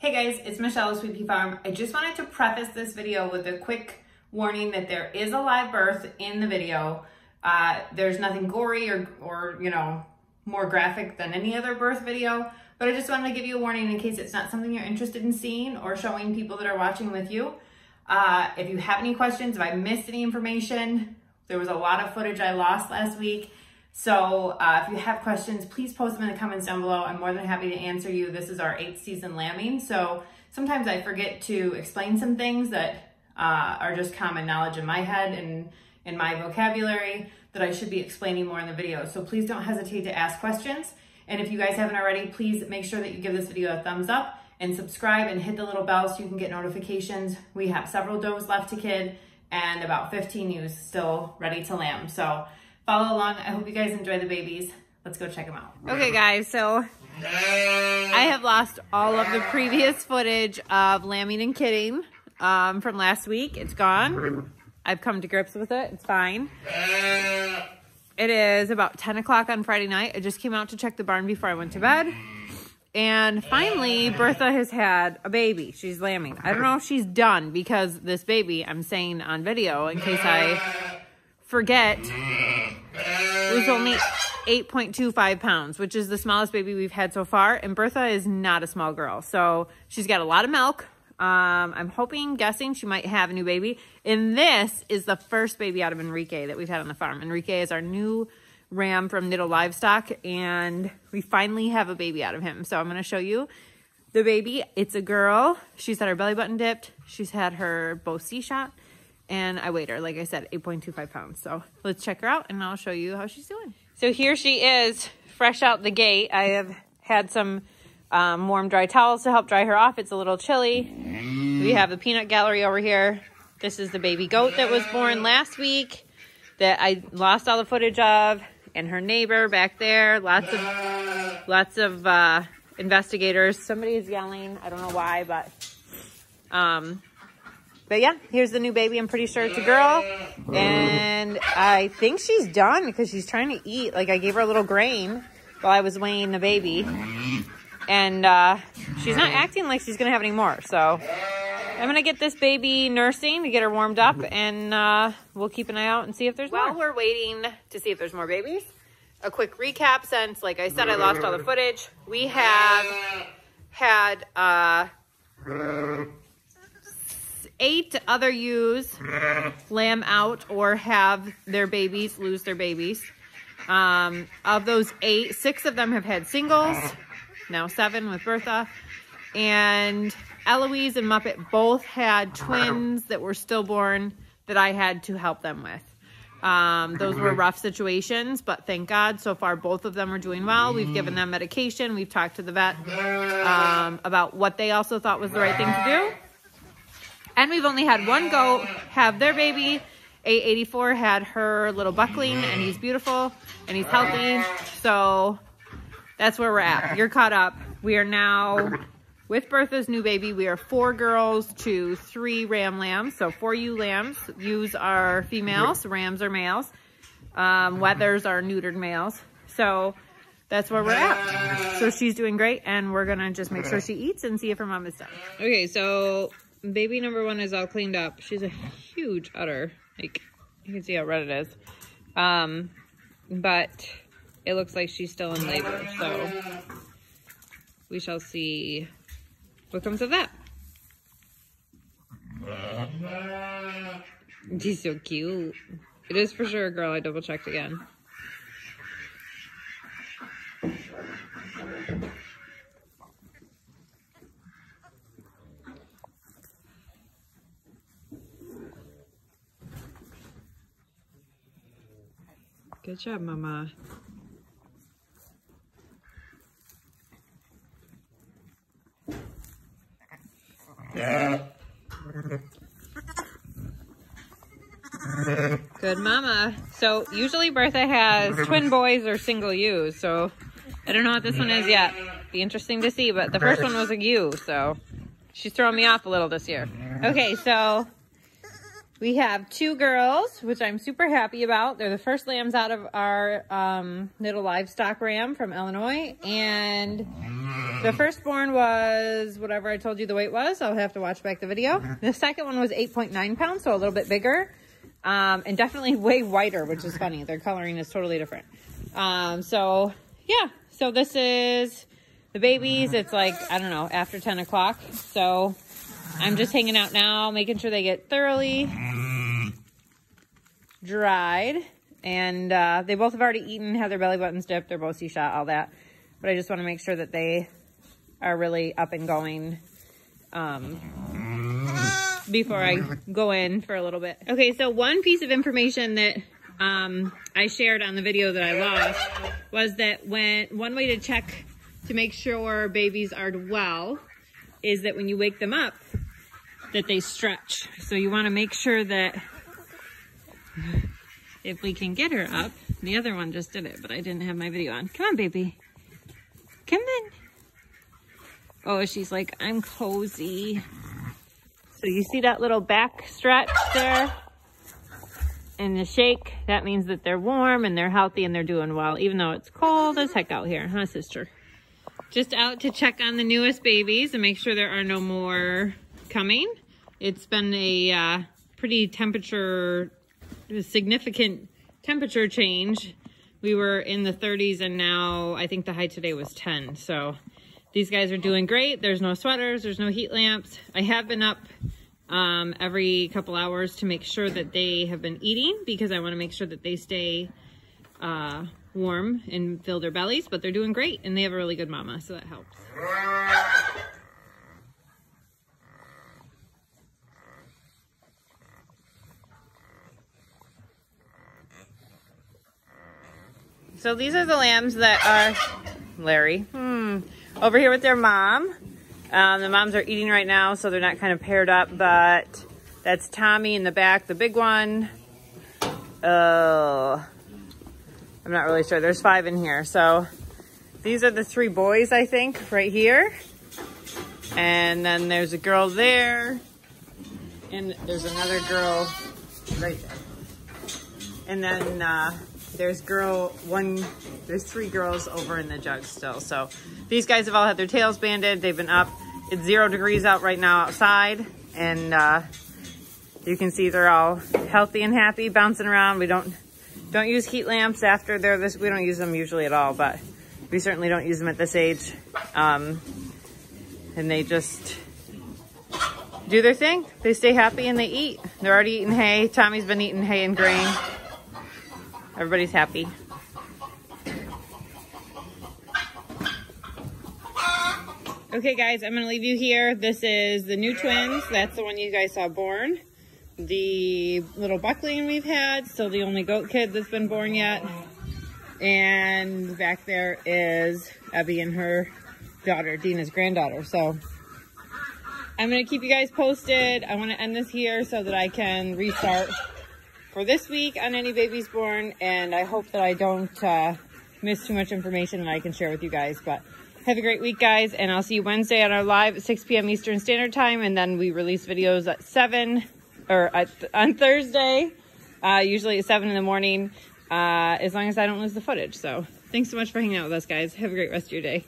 Hey guys, it's Michelle of Sweet Pea Farm. I just wanted to preface this video with a quick warning that there is a live birth in the video. Uh, there's nothing gory or, or, you know, more graphic than any other birth video, but I just wanted to give you a warning in case it's not something you're interested in seeing or showing people that are watching with you. Uh, if you have any questions, if I missed any information, there was a lot of footage I lost last week. So uh, if you have questions, please post them in the comments down below. I'm more than happy to answer you. This is our eighth season lambing. So sometimes I forget to explain some things that uh, are just common knowledge in my head and in my vocabulary that I should be explaining more in the video. So please don't hesitate to ask questions. And if you guys haven't already, please make sure that you give this video a thumbs up and subscribe and hit the little bell so you can get notifications. We have several does left to kid and about 15 ewes still ready to lamb. So follow along. I hope you guys enjoy the babies. Let's go check them out. Okay guys, so I have lost all of the previous footage of lambing and kidding um, from last week. It's gone. I've come to grips with it. It's fine. It is about 10 o'clock on Friday night. I just came out to check the barn before I went to bed. And finally, Bertha has had a baby. She's lambing. I don't know if she's done because this baby, I'm saying on video in case I forget, was only 8.25 pounds, which is the smallest baby we've had so far. And Bertha is not a small girl. So she's got a lot of milk. Um, I'm hoping, guessing she might have a new baby. And this is the first baby out of Enrique that we've had on the farm. Enrique is our new ram from Niddle Livestock, and we finally have a baby out of him. So I'm going to show you the baby. It's a girl. She's had her belly button dipped. She's had her BoSe shot, and I weighed her, like I said, 8.25 pounds. So let's check her out, and I'll show you how she's doing. So here she is, fresh out the gate. I have had some um, warm, dry towels to help dry her off. It's a little chilly. We have the peanut gallery over here. This is the baby goat that was born last week that I lost all the footage of and her neighbor back there. Lots of lots of uh, investigators. Somebody is yelling. I don't know why, but um, but yeah, here's the new baby. I'm pretty sure it's a girl, and I think she's done because she's trying to eat. Like I gave her a little grain while I was weighing the baby, and uh, she's not acting like she's gonna have any more. So. I'm going to get this baby nursing to get her warmed up, and uh, we'll keep an eye out and see if there's While more. While we're waiting to see if there's more babies, a quick recap since, like I said, I lost all the footage. We have had uh, eight other ewes lamb out or have their babies lose their babies. Um, of those eight, six of them have had singles, now seven with Bertha, and Eloise and Muppet both had twins that were stillborn that I had to help them with. Um, those were rough situations, but thank God so far both of them are doing well. We've given them medication. We've talked to the vet um, about what they also thought was the right thing to do. And we've only had one goat have their baby. A84 had her little buckling, and he's beautiful and he's healthy. So that's where we're at. You're caught up. We are now with Bertha's new baby, we are four girls to three ram lambs. So four ewe lambs. Ewes are females, rams are males. Um, wethers are neutered males. So that's where we're at. So she's doing great and we're gonna just make sure she eats and see if her mom is done. Okay, so baby number one is all cleaned up. She's a huge udder. Like, you can see how red it is. Um, but it looks like she's still in labor, so we shall see what comes of that? She's so cute. It is for sure a girl. I double checked again. Good job, Mama. Good mama. So usually Bertha has twin boys or single ewes. So I don't know what this one is yet. Be interesting to see. But the first one was a. So she's throwing me off a little this year. Okay, so we have two girls, which I'm super happy about. They're the first lambs out of our um, little livestock ram from Illinois. And The firstborn was whatever I told you the weight was. I'll have to watch back the video. The second one was 8.9 pounds, so a little bit bigger. Um, and definitely way whiter, which is funny. Their coloring is totally different. Um, so yeah, so this is the babies. It's like, I don't know, after 10 o'clock. So I'm just hanging out now, making sure they get thoroughly dried. And uh, they both have already eaten, have their belly buttons dipped, they're both C-shot, all that. But I just want to make sure that they are really up and going um, before I go in for a little bit. Okay, so one piece of information that um, I shared on the video that I lost was that when one way to check to make sure babies are well is that when you wake them up, that they stretch. So you want to make sure that if we can get her up, the other one just did it, but I didn't have my video on. Come on, baby. Come in. Oh, she's like, I'm cozy. So you see that little back stretch there? And the shake, that means that they're warm and they're healthy and they're doing well, even though it's cold as heck out here, huh, sister? Just out to check on the newest babies and make sure there are no more coming. It's been a uh, pretty temperature, significant temperature change. We were in the 30s and now I think the high today was 10. So these guys are doing great. There's no sweaters, there's no heat lamps. I have been up um, every couple hours to make sure that they have been eating because I want to make sure that they stay uh, warm and fill their bellies, but they're doing great and they have a really good mama, so that helps. So these are the lambs that are, Larry, hmm, over here with their mom. Um, the moms are eating right now, so they're not kind of paired up, but that's Tommy in the back, the big one. Oh, I'm not really sure. There's five in here. So these are the three boys, I think, right here. And then there's a girl there. And there's another girl right there. And then uh, there's girl one, there's three girls over in the jug still. So these guys have all had their tails banded. They've been up. It's zero degrees out right now outside. And uh, you can see they're all healthy and happy, bouncing around. We don't don't use heat lamps after they're this. We don't use them usually at all, but we certainly don't use them at this age. Um, and they just do their thing. They stay happy and they eat. They're already eating hay. Tommy's been eating hay and grain. Everybody's happy. Okay guys, I'm gonna leave you here. This is the new twins. That's the one you guys saw born. The little buckling we've had, still the only goat kid that's been born yet. And back there is Abby and her daughter, Dina's granddaughter. So I'm gonna keep you guys posted. I wanna end this here so that I can restart for this week on Any Babies Born, and I hope that I don't uh, miss too much information that I can share with you guys. But have a great week, guys, and I'll see you Wednesday on our live at 6 p.m. Eastern Standard Time, and then we release videos at 7 or at, on Thursday, uh, usually at 7 in the morning, uh, as long as I don't lose the footage. So thanks so much for hanging out with us, guys. Have a great rest of your day.